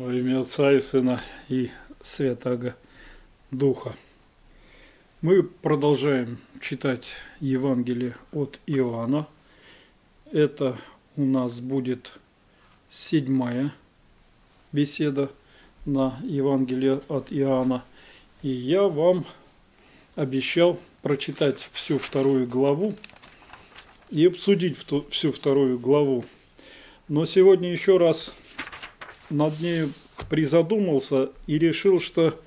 Во имя Отца и Сына и Святаго Духа. Мы продолжаем читать Евангелие от Иоанна. Это у нас будет седьмая беседа на Евангелие от Иоанна. И я вам обещал прочитать всю вторую главу и обсудить всю вторую главу. Но сегодня еще раз над ней призадумался и решил, что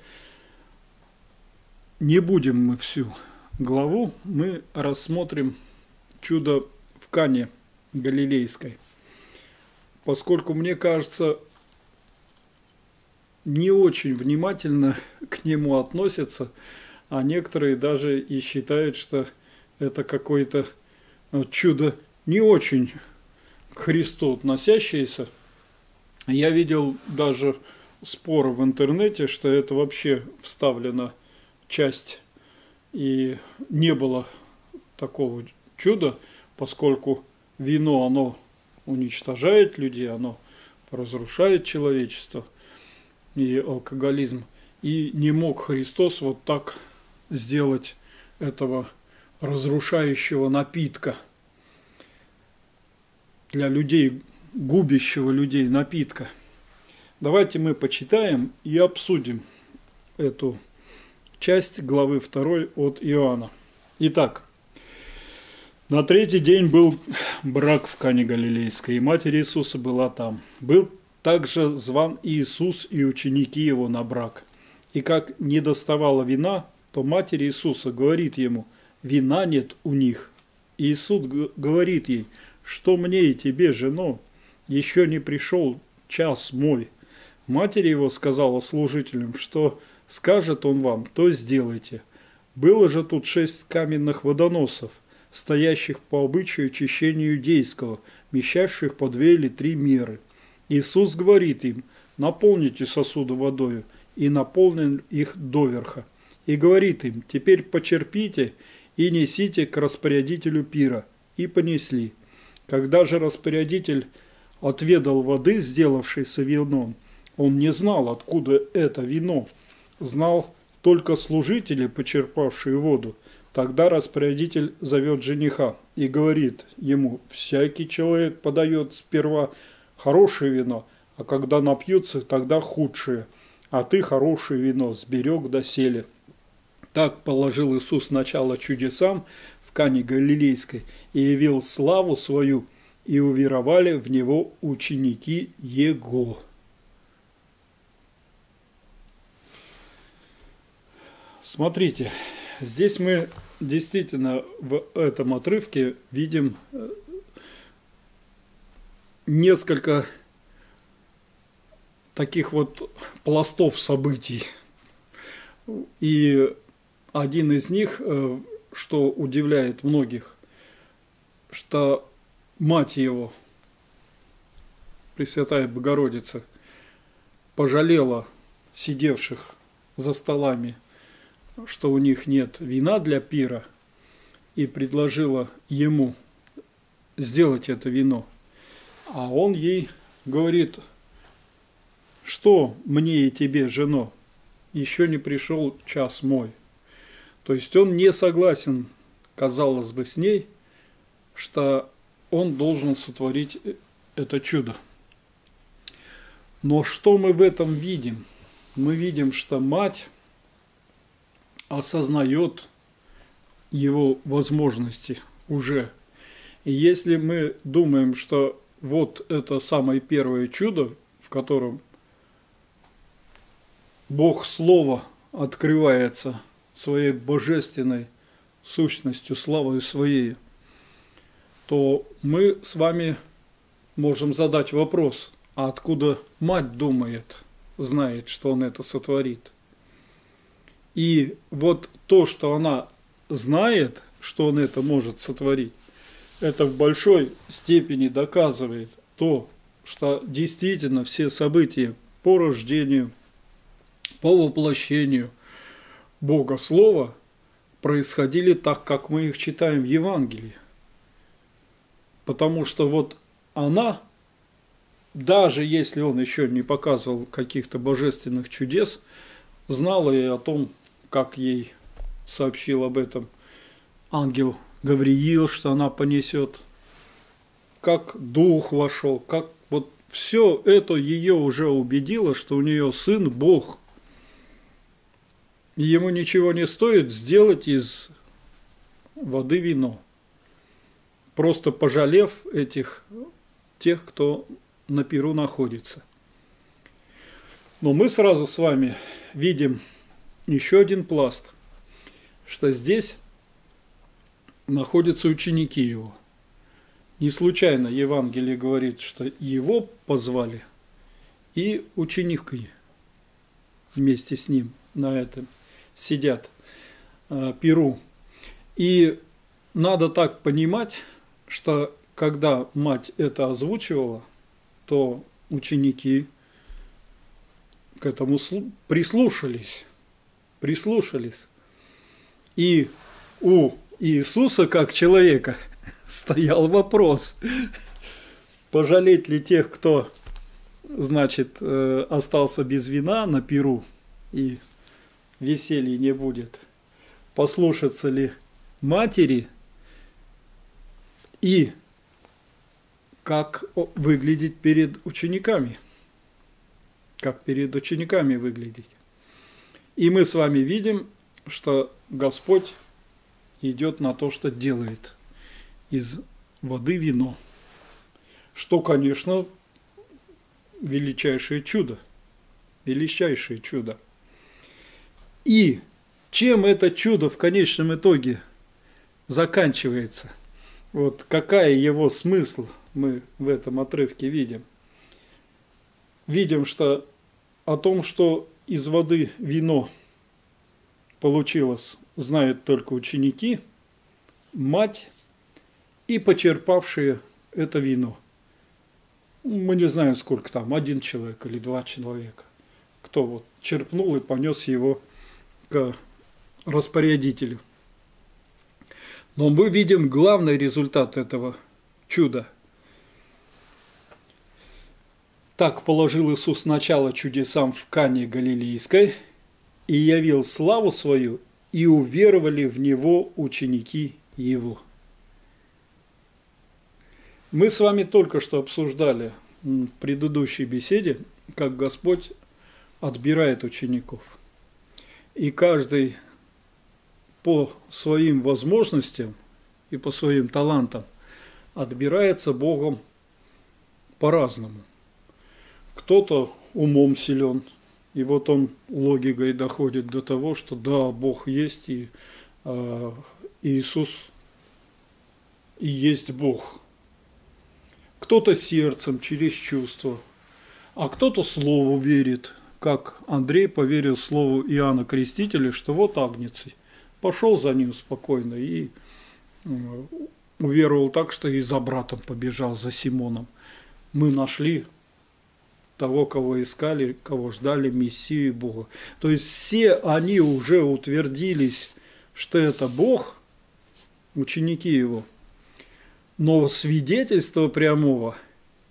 не будем мы всю главу, мы рассмотрим чудо в Кане Галилейской. Поскольку, мне кажется, не очень внимательно к нему относятся, а некоторые даже и считают, что это какое-то чудо не очень к Христу относящееся – я видел даже споры в интернете, что это вообще вставлена часть, и не было такого чуда, поскольку вино, оно уничтожает людей, оно разрушает человечество и алкоголизм. И не мог Христос вот так сделать этого разрушающего напитка для людей губящего людей напитка. Давайте мы почитаем и обсудим эту часть главы 2 от Иоанна. Итак, на третий день был брак в Кане Галилейской, и Матерь Иисуса была там. Был также зван Иисус и ученики его на брак. И как не доставала вина, то Матерь Иисуса говорит ему, вина нет у них. Иисус говорит ей, что мне и тебе, жено, еще не пришел час мой. Матерь его сказала служителям, что скажет он вам, то сделайте. Было же тут шесть каменных водоносов, стоящих по обычаю очищения иудейского, вмещавших по две или три меры. Иисус говорит им, наполните сосуды водою, и наполнен их доверха. И говорит им, теперь почерпите и несите к распорядителю пира. И понесли. Когда же распорядитель отведал воды, сделавшейся вином. Он не знал, откуда это вино. Знал только служители, почерпавшие воду. Тогда распорядитель зовет жениха и говорит ему, «Всякий человек подает сперва хорошее вино, а когда напьются, тогда худшее, а ты хорошее вино сберег доселе». Так положил Иисус начало чудесам в Кане Галилейской и явил славу свою – и уверовали в него ученики Его. Смотрите, здесь мы действительно в этом отрывке видим э, несколько таких вот пластов событий. И один из них, э, что удивляет многих, что мать его, Пресвятая Богородица, пожалела сидевших за столами, что у них нет вина для пира, и предложила ему сделать это вино. А он ей говорит, что мне и тебе, жено, еще не пришел час мой. То есть он не согласен, казалось бы, с ней, что он должен сотворить это чудо. Но что мы в этом видим? Мы видим, что мать осознает его возможности уже. И если мы думаем, что вот это самое первое чудо, в котором Бог Слово открывается своей божественной сущностью, славой своей, то мы с вами можем задать вопрос, а откуда мать думает, знает, что он это сотворит? И вот то, что она знает, что он это может сотворить, это в большой степени доказывает то, что действительно все события по рождению, по воплощению Бога Слова происходили так, как мы их читаем в Евангелии. Потому что вот она даже если он еще не показывал каких-то божественных чудес, знала и о том, как ей сообщил об этом ангел Гавриил, что она понесет, как дух вошел, как вот все это ее уже убедило, что у нее сын Бог. И ему ничего не стоит сделать из воды вино, просто пожалев этих тех, кто на Перу находится. Но мы сразу с вами видим еще один пласт, что здесь находятся ученики его. Не случайно Евангелие говорит, что его позвали и ученики вместе с ним на этом сидят э, Перу. И надо так понимать, что когда мать это озвучивала, то ученики к этому прислушались, прислушались. И у Иисуса, как человека, стоял вопрос, пожалеть ли тех, кто, значит, э, остался без вина на пиру и веселья не будет, послушаться ли матери и как выглядеть перед учениками. Как перед учениками выглядеть. И мы с вами видим, что Господь идет на то, что делает из воды вино. Что, конечно, величайшее чудо. Величайшее чудо. И чем это чудо в конечном итоге заканчивается? Вот какая его смысл мы в этом отрывке видим? Видим, что о том, что из воды вино получилось, знают только ученики, мать и почерпавшие это вино. Мы не знаем, сколько там, один человек или два человека. Кто вот черпнул и понес его к распорядителю. Но мы видим главный результат этого чуда. Так положил Иисус начало чудесам в Кане Галилейской и явил славу свою, и уверовали в Него ученики Его. Мы с вами только что обсуждали в предыдущей беседе, как Господь отбирает учеников. И каждый по своим возможностям и по своим талантам отбирается Богом по-разному. Кто-то умом силен, и вот он логикой доходит до того, что да, Бог есть, и э, Иисус и есть Бог – кто-то сердцем, через чувство, а кто-то слову верит, как Андрей поверил слову Иоанна Крестителя, что вот агнец, пошел за ним спокойно и э, уверовал так, что и за братом побежал, за Симоном. Мы нашли того, кого искали, кого ждали, Мессию Бога. То есть все они уже утвердились, что это Бог, ученики его – но свидетельства прямого,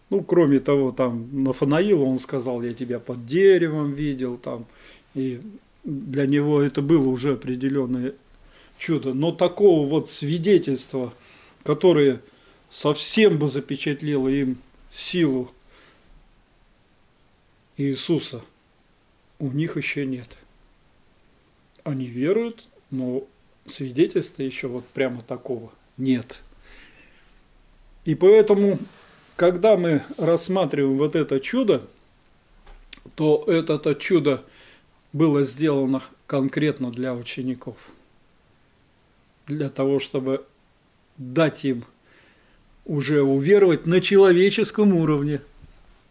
ну, кроме того, там, Нафанаила он сказал, я тебя под деревом видел, там, и для него это было уже определенное чудо. Но такого вот свидетельства, которое совсем бы запечатлело им силу Иисуса, у них еще нет. Они веруют, но свидетельства еще вот прямо такого нет. И поэтому, когда мы рассматриваем вот это чудо, то это чудо было сделано конкретно для учеников. Для того, чтобы дать им уже уверовать на человеческом уровне.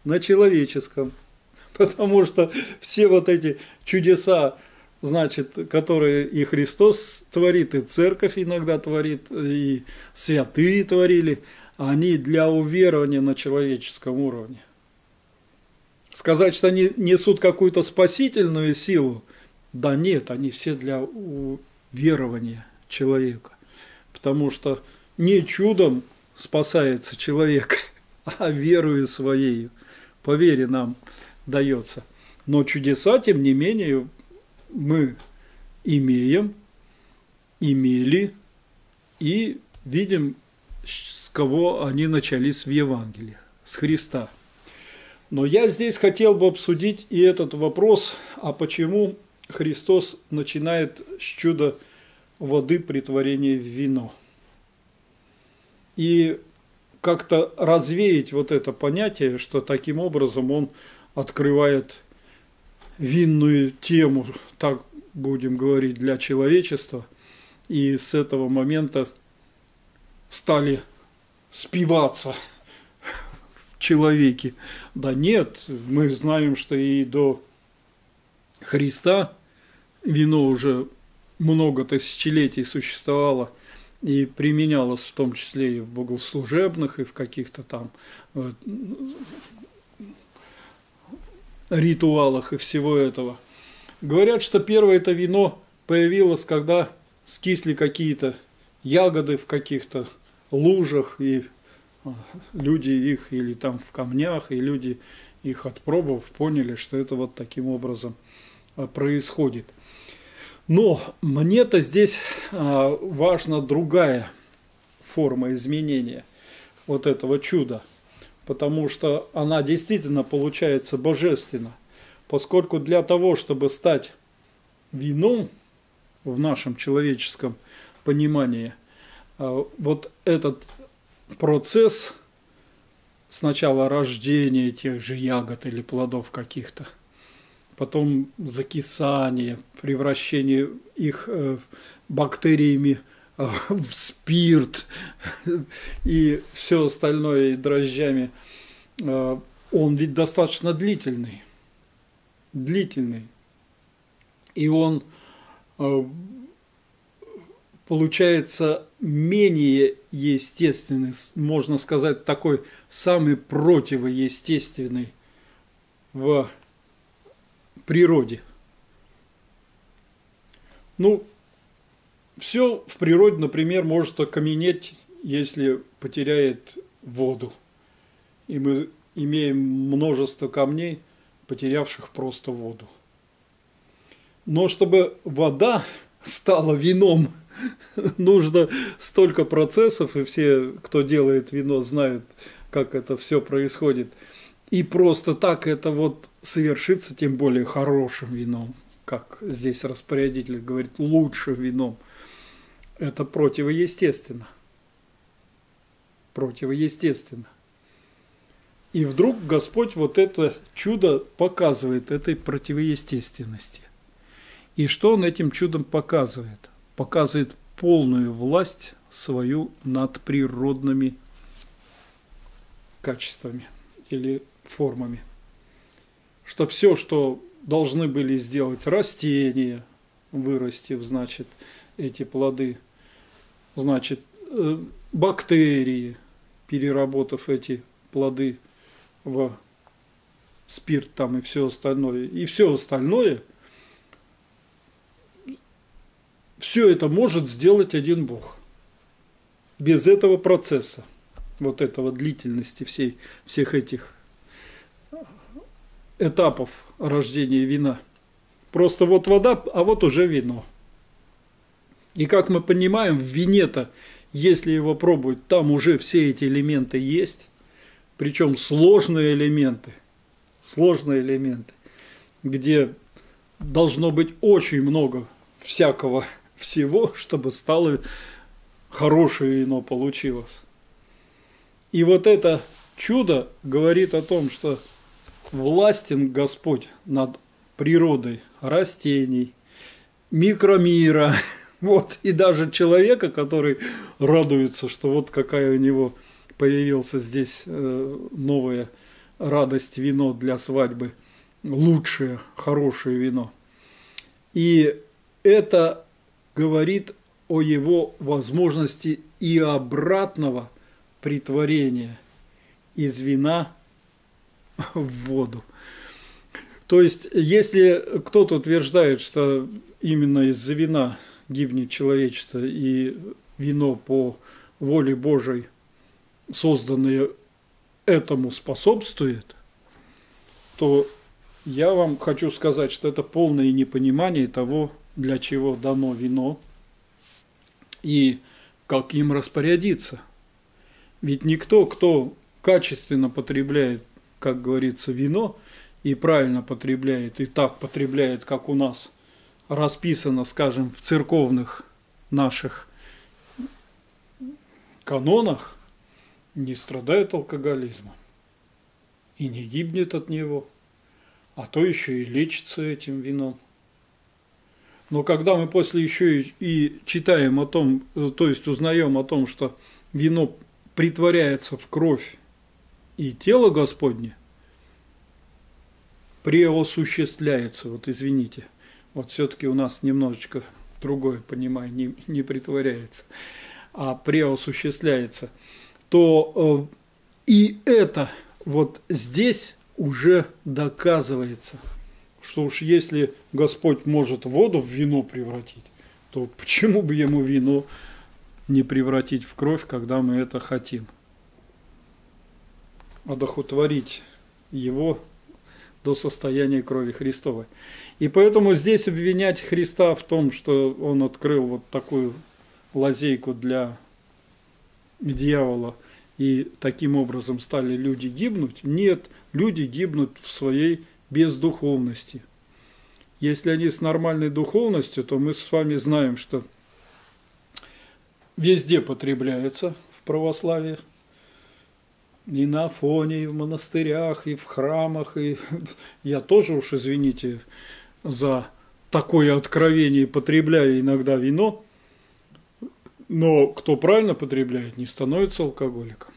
На человеческом. Потому что все вот эти чудеса, значит, которые и Христос творит, и церковь иногда творит, и святые творили – они для уверования на человеческом уровне. Сказать, что они несут какую-то спасительную силу, да нет, они все для верования человека. Потому что не чудом спасается человек, а верою своей по вере нам дается. Но чудеса, тем не менее, мы имеем, имели и видим, с кого они начались в Евангелии, с Христа. Но я здесь хотел бы обсудить и этот вопрос, а почему Христос начинает с чуда воды притворения в вино. И как-то развеять вот это понятие, что таким образом он открывает винную тему, так будем говорить, для человечества. И с этого момента стали спиваться в человеке. Да нет, мы знаем, что и до Христа вино уже много тысячелетий существовало и применялось в том числе и в богослужебных, и в каких-то там э, ритуалах и всего этого. Говорят, что первое это вино появилось, когда скисли какие-то ягоды в каких-то лужах, и а, люди их или там в камнях, и люди их отпробовав, поняли, что это вот таким образом а, происходит. Но мне-то здесь а, важна другая форма изменения вот этого чуда – потому что она действительно получается божественно, поскольку для того, чтобы стать вином в нашем человеческом понимании, а, вот этот процесс сначала рождения тех же ягод или плодов каких-то, потом закисание, превращение их э, бактериями в спирт и все остальное и дрожжами, э, он ведь достаточно длительный. Длительный. И он э, получается менее естественный, можно сказать, такой самый противоестественный в природе. Ну, все в природе, например, может окаменеть, если потеряет воду. И мы имеем множество камней, потерявших просто воду. Но чтобы вода стала вином, нужно столько процессов, и все, кто делает вино, знают, как это все происходит. И просто так это вот совершится, тем более хорошим вином, как здесь распорядитель говорит, лучшим вином – это противоестественно. Противоестественно. И вдруг Господь вот это чудо показывает этой противоестественности. И что Он этим чудом показывает? Показывает полную власть свою над природными качествами или формами. Что все, что должны были сделать растения, вырастив, значит, эти плоды – значит, э, бактерии, переработав эти плоды в спирт там и все остальное, и все остальное, все это может сделать один Бог. Без этого процесса, вот этого длительности всей, всех этих этапов рождения вина. Просто вот вода, а вот уже вино. И как мы понимаем, в вине-то, если его пробовать, там уже все эти элементы есть, причем сложные элементы, сложные элементы, где должно быть очень много всякого всего, чтобы стало хорошее вино получилось. И вот это чудо говорит о том, что властен Господь над природой растений, микромира, Вот, и даже человека, который радуется, что вот какая у него появился здесь э, новая радость вино для свадьбы, лучшее, хорошее вино. И это говорит о его возможности и обратного притворения из вина в воду. То есть, если кто-то утверждает, что именно из-за вина гибнет человечество, и вино по воле Божией, созданное этому способствует, то я вам хочу сказать, что это полное непонимание того, для чего дано вино и как им распорядиться. Ведь никто, кто качественно потребляет, как говорится, вино и правильно потребляет, и так потребляет, как у нас расписано, скажем, в церковных наших канонах, не страдает алкоголизмом и не гибнет от него, а то еще и лечится этим вином. Но когда мы после еще и, читаем о том, то есть узнаем о том, что вино притворяется в кровь и тело Господне, преосуществляется, вот извините, вот все-таки у нас немножечко другое понимание, не, не притворяется, а преосуществляется, то э, и это вот здесь уже доказывается, что уж если Господь может воду в вино превратить, то почему бы ему вино не превратить в кровь, когда мы это хотим? Одохотворить его до состояния крови Христовой. И поэтому здесь обвинять Христа в том, что он открыл вот такую лазейку для дьявола, и таким образом стали люди гибнуть. Нет, люди гибнут в своей бездуховности. Если они с нормальной духовностью, то мы с вами знаем, что везде потребляется в православии. И на фоне, и в монастырях, и в храмах. И я тоже уж, извините, за такое откровение потребляю иногда вино. Но кто правильно потребляет, не становится алкоголиком.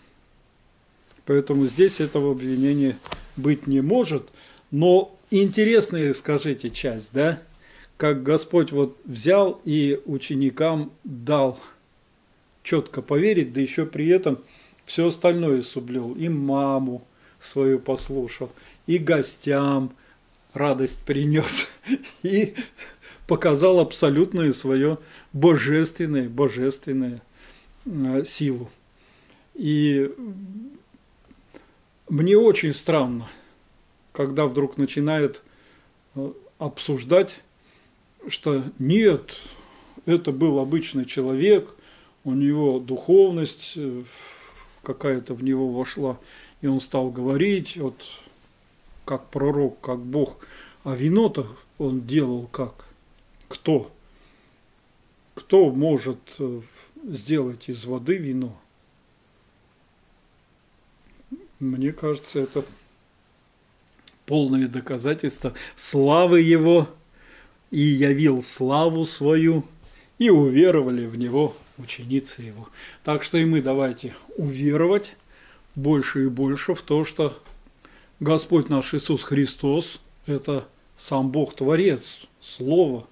Поэтому здесь этого обвинения быть не может. Но интересная, скажите, часть, да? Как Господь вот взял и ученикам дал четко поверить, да еще при этом все остальное соблюл. И маму свою послушал, и гостям радость принес, и показал абсолютную свое божественное, божественное э, силу. И мне очень странно, когда вдруг начинают э, обсуждать, что нет, это был обычный человек, у него духовность э, какая-то в него вошла, и он стал говорить, вот как пророк, как Бог. А вино-то он делал как? Кто? Кто может э, сделать из воды вино? Мне кажется, это полное доказательство славы Его, и явил славу свою, и уверовали в Него ученицы Его. Так что и мы давайте уверовать больше и больше в то, что Господь наш Иисус Христос – это сам Бог Творец, Слово,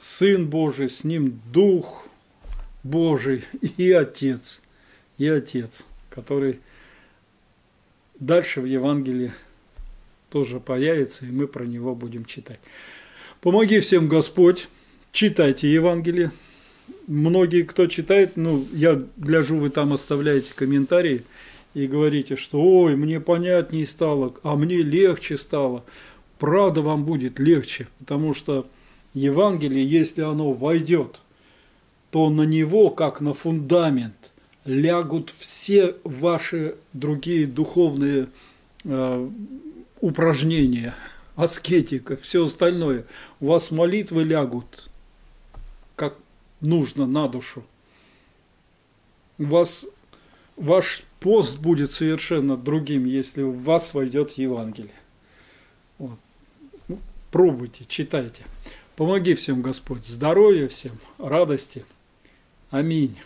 Сын Божий, с Ним Дух Божий и Отец, и Отец, который дальше в Евангелии тоже появится, и мы про него будем читать. Помоги всем Господь, читайте Евангелие. Многие, кто читает, ну, я гляжу, вы там оставляете комментарии и говорите, что ой, мне понятнее стало, а мне легче стало. Правда вам будет легче, потому что Евангелие, если оно войдет, то на него, как на фундамент, лягут все ваши другие духовные э, упражнения, аскетика, все остальное. У вас молитвы лягут, нужно на душу. Вас ваш пост будет совершенно другим, если в вас войдет Евангелие. Вот. Ну, пробуйте, читайте. Помоги всем Господь, здоровья всем, радости. Аминь.